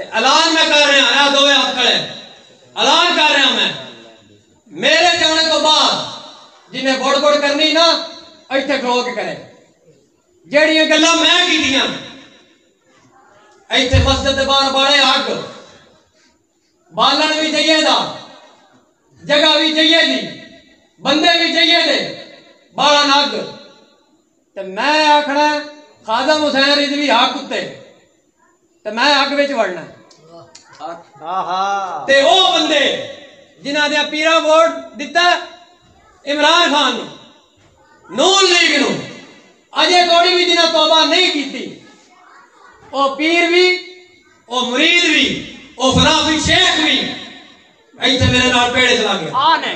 ऐलान में कर रहा है दो हाथ खड़े ऐलान कर रहा मैं मेरे जाने तो बाद जिन्हें बुड़ बुड़ करनी ना इतने खड़ो के करे। जड़िया गल मैं की इतने मस्जिद के बाहर बाले अग बालन भी चाहिए था जगह भी चाहिए थी बंदे भी चाहिए थे बालन अग तो मैं आखना खादम हुसैन रिज भी हाक उत्ते। ਤੇ ਮੈਂ ਅੱਗ ਵਿੱਚ ਵੜਨਾ ਆਹਾ। ਤੇ ਉਹ ਬੰਦੇ ਜਿਨ੍ਹਾਂ ਦੇ ਪੀਰਾ ਵੋਟ ਦਿੱਤਾ ਇਮਰਾਨ ਖਾਨ ਨੂੰ ਨੂਨ ਲੀਗ ਨੂੰ ਅਜੇ ਕੋੜੀ ਵੀ ਜਿਨ੍ਹਾਂ ਤੋਬਾ ਨਹੀਂ ਕੀਤੀ ਉਹ ਪੀਰ ਵੀ ਉਹ ਮੁਰੀਦ ਵੀ ਉਹ ਫਰਾਫੀ ਸ਼ੇਖ ਵੀ ਇੱਥੇ ਮੇਰੇ ਨਾਲ ਪੇੜੇ ਚਲਾ ਗਿਆ। ਆ ਨਹੀਂ